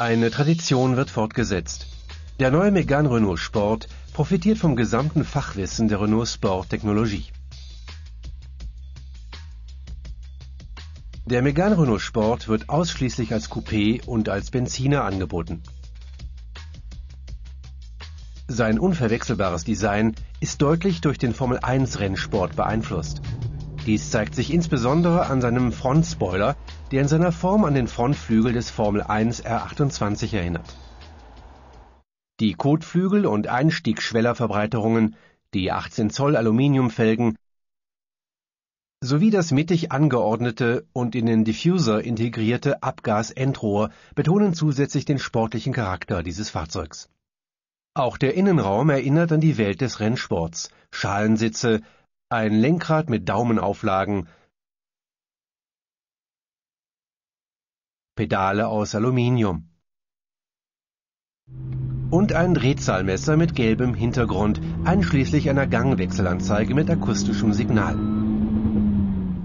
Eine Tradition wird fortgesetzt. Der neue Megane Renault Sport profitiert vom gesamten Fachwissen der Renault Sport Technologie. Der Megane Renault Sport wird ausschließlich als Coupé und als Benziner angeboten. Sein unverwechselbares Design ist deutlich durch den Formel 1 Rennsport beeinflusst. Dies zeigt sich insbesondere an seinem Frontspoiler, der in seiner Form an den Frontflügel des Formel 1 R28 erinnert. Die Kotflügel und Einstiegsschwellerverbreiterungen, die 18 Zoll Aluminiumfelgen sowie das mittig angeordnete und in den Diffuser integrierte Abgasendrohr betonen zusätzlich den sportlichen Charakter dieses Fahrzeugs. Auch der Innenraum erinnert an die Welt des Rennsports. Schalensitze, ein Lenkrad mit Daumenauflagen, Pedale aus Aluminium und ein Drehzahlmesser mit gelbem Hintergrund, einschließlich einer Gangwechselanzeige mit akustischem Signal.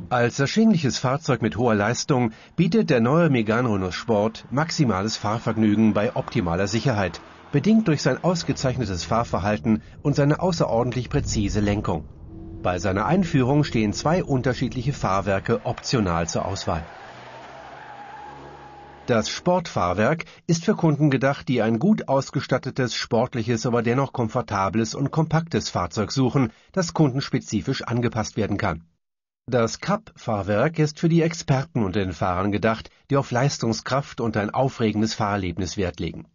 Als erschwingliches Fahrzeug mit hoher Leistung bietet der neue Megane Renault Sport maximales Fahrvergnügen bei optimaler Sicherheit, bedingt durch sein ausgezeichnetes Fahrverhalten und seine außerordentlich präzise Lenkung. Bei seiner Einführung stehen zwei unterschiedliche Fahrwerke optional zur Auswahl. Das Sportfahrwerk ist für Kunden gedacht, die ein gut ausgestattetes, sportliches, aber dennoch komfortables und kompaktes Fahrzeug suchen, das kundenspezifisch angepasst werden kann. Das Cup-Fahrwerk ist für die Experten unter den Fahrern gedacht, die auf Leistungskraft und ein aufregendes Fahrerlebnis Wert legen.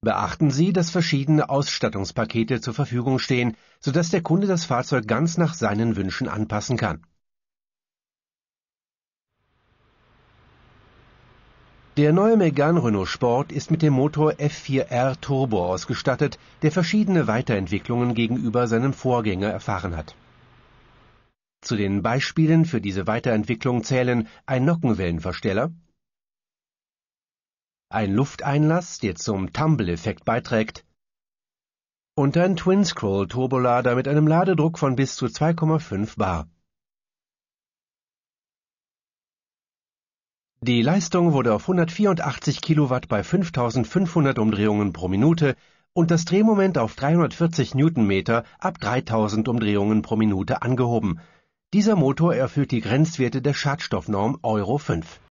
Beachten Sie, dass verschiedene Ausstattungspakete zur Verfügung stehen, sodass der Kunde das Fahrzeug ganz nach seinen Wünschen anpassen kann. Der neue Megane Renault Sport ist mit dem Motor F4R Turbo ausgestattet, der verschiedene Weiterentwicklungen gegenüber seinem Vorgänger erfahren hat. Zu den Beispielen für diese Weiterentwicklung zählen ein Nockenwellenversteller, ein Lufteinlass, der zum Tumble-Effekt beiträgt, und ein Twin-Scroll-Turbolader mit einem Ladedruck von bis zu 2,5 bar. Die Leistung wurde auf 184 Kilowatt bei 5500 Umdrehungen pro Minute und das Drehmoment auf 340 Newtonmeter ab 3000 Umdrehungen pro Minute angehoben. Dieser Motor erfüllt die Grenzwerte der Schadstoffnorm Euro 5.